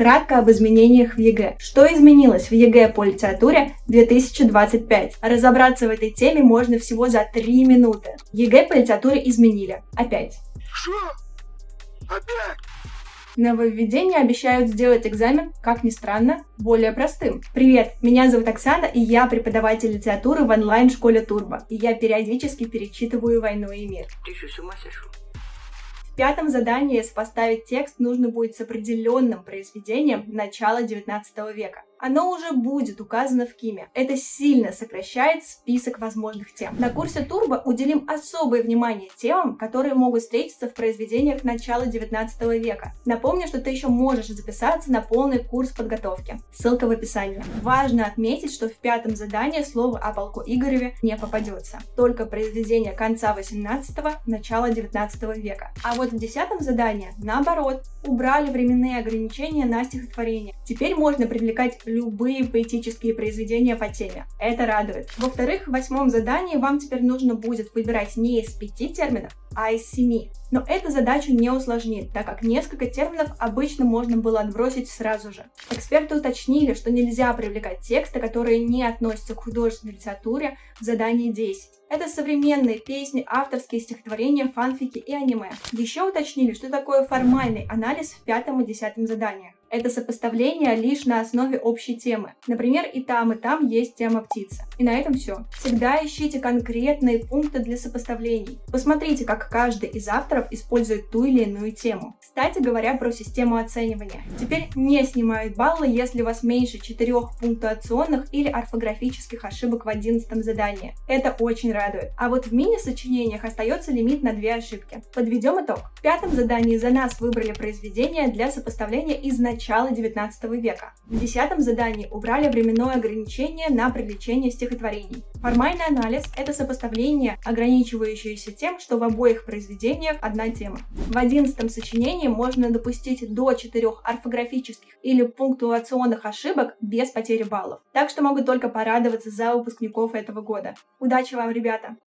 Кратко об изменениях в ЕГЭ. Что изменилось в ЕГЭ по литературе 2025? Разобраться в этой теме можно всего за 3 минуты. ЕГЭ по литературе изменили. Опять. Что? Опять? Нововведения обещают сделать экзамен, как ни странно, более простым. Привет, меня зовут Оксана, и я преподаватель литературы в онлайн-школе Турбо. И я периодически перечитываю «Войну и мир». Ты что, с ума сошел? В пятом задании сопоставить текст нужно будет с определенным произведением начала XIX века оно уже будет указано в КИМе. Это сильно сокращает список возможных тем. На курсе Турбо уделим особое внимание темам, которые могут встретиться в произведениях начала 19 века. Напомню, что ты еще можешь записаться на полный курс подготовки. Ссылка в описании. Важно отметить, что в пятом задании слово о полку Игореве не попадется. Только произведения конца 18-го, начала 19 века. А вот в десятом задании, наоборот, убрали временные ограничения на стихотворение. Теперь можно привлекать любые поэтические произведения по теме. Это радует. Во-вторых, в восьмом задании вам теперь нужно будет выбирать не из пяти терминов, а из семи. Но эта задачу не усложнит, так как несколько терминов обычно можно было отбросить сразу же. Эксперты уточнили, что нельзя привлекать тексты, которые не относятся к художественной литературе в задании 10. Это современные песни, авторские стихотворения, фанфики и аниме. Еще уточнили, что такое формальный анализ в пятом и десятом заданиях. Это сопоставление лишь на основе общей темы. Например, и там, и там есть тема птицы. И на этом все. Всегда ищите конкретные пункты для сопоставлений. Посмотрите, как каждый из авторов использует ту или иную тему. Кстати говоря про систему оценивания. Теперь не снимают баллы, если у вас меньше четырех пунктуационных или орфографических ошибок в одиннадцатом задании. Это очень радует. А вот в мини-сочинениях остается лимит на две ошибки. Подведем итог. В пятом задании за нас выбрали произведение для сопоставления изначально начала 19 века. В десятом задании убрали временное ограничение на привлечение стихотворений. Формальный анализ – это сопоставление, ограничивающееся тем, что в обоих произведениях одна тема. В одиннадцатом сочинении можно допустить до четырех орфографических или пунктуационных ошибок без потери баллов. Так что могу только порадоваться за выпускников этого года. Удачи вам, ребята!